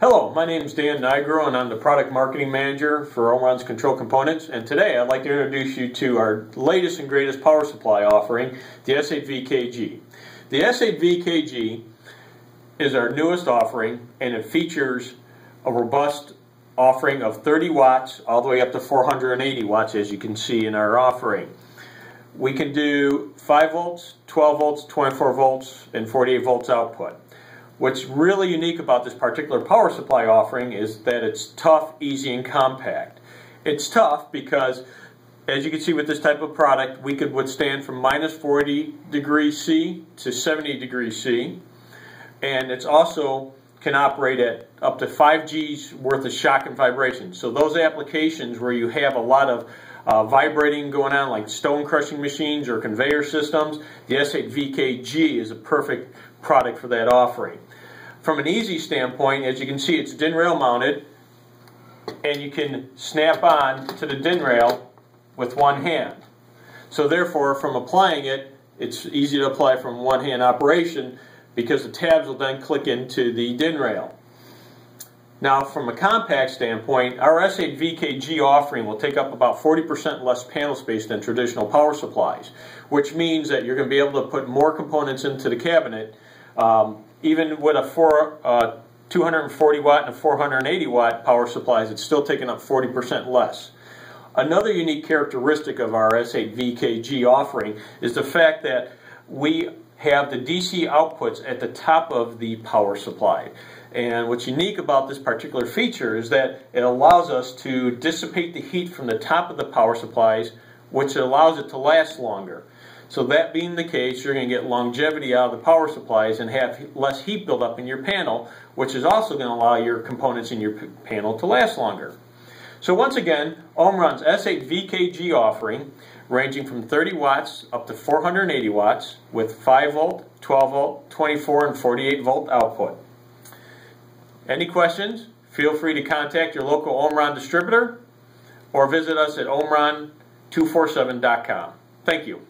Hello, my name is Dan Nigro and I'm the Product Marketing Manager for Omron's Control Components and today I'd like to introduce you to our latest and greatest power supply offering, the S8VK-G. The S8VK-G is our newest offering and it features a robust offering of 30 watts all the way up to 480 watts as you can see in our offering. We can do 5 volts, 12 volts, 24 volts, and 48 volts output. What's really unique about this particular power supply offering is that it's tough, easy, and compact. It's tough because, as you can see with this type of product, we could withstand from minus 40 degrees C to 70 degrees C. And it's also can operate at up to 5 G's worth of shock and vibration. So those applications where you have a lot of uh, vibrating going on like stone crushing machines or conveyor systems, the S8VK-G is a perfect product for that offering. From an easy standpoint, as you can see, it's DIN rail mounted, and you can snap on to the DIN rail with one hand. So therefore, from applying it, it's easy to apply from one hand operation because the tabs will then click into the DIN rail. Now, from a compact standpoint, our S8VK-G offering will take up about 40% less panel space than traditional power supplies, which means that you're going to be able to put more components into the cabinet um, even with a four, uh, 240 watt and a 480 watt power supplies, it's still taking up 40% less. Another unique characteristic of our S8VK-G offering is the fact that we have the DC outputs at the top of the power supply. And what's unique about this particular feature is that it allows us to dissipate the heat from the top of the power supplies, which allows it to last longer. So that being the case, you're going to get longevity out of the power supplies and have less heat buildup in your panel, which is also going to allow your components in your panel to last longer. So once again, Omron's S8VK-G offering, ranging from 30 watts up to 480 watts with 5 volt, 12 volt, 24 and 48 volt output. Any questions? Feel free to contact your local Omron distributor or visit us at omron247.com. Thank you.